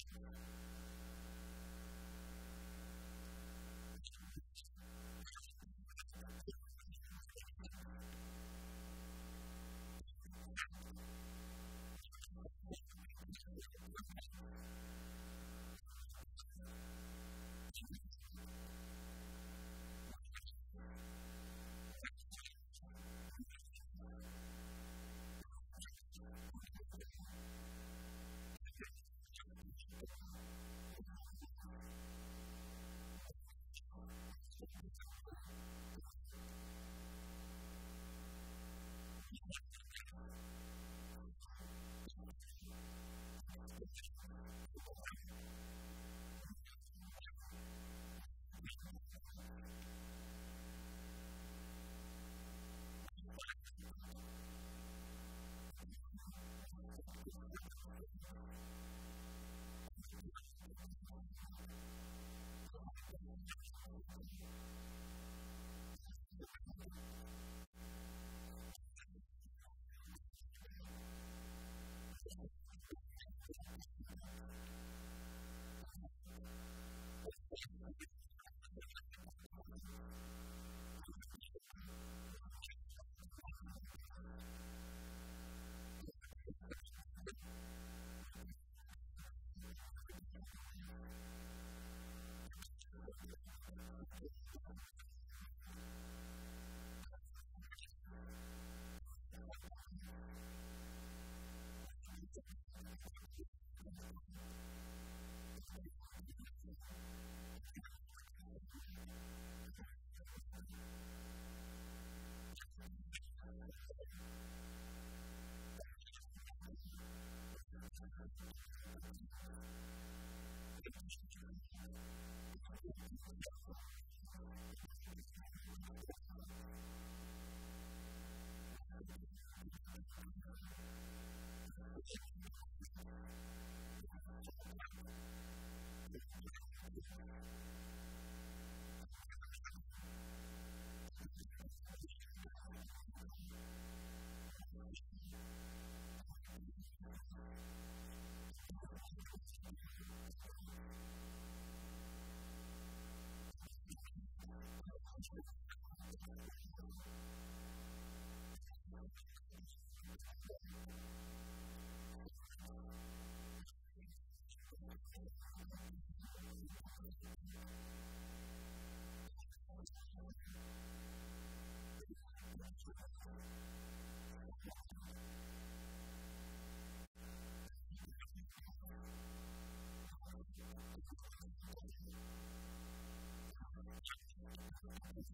instrument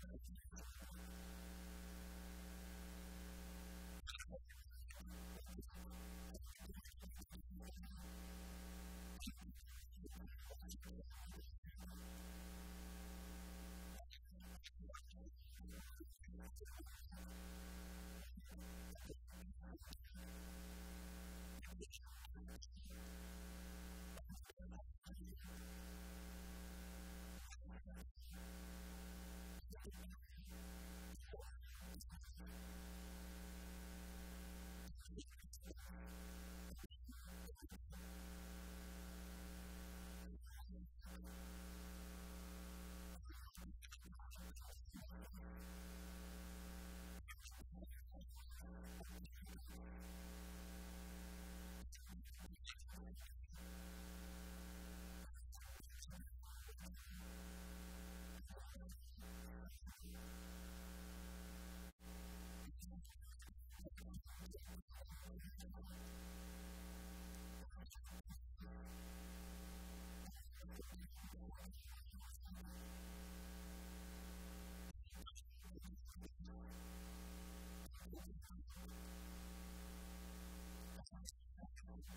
ハハハハ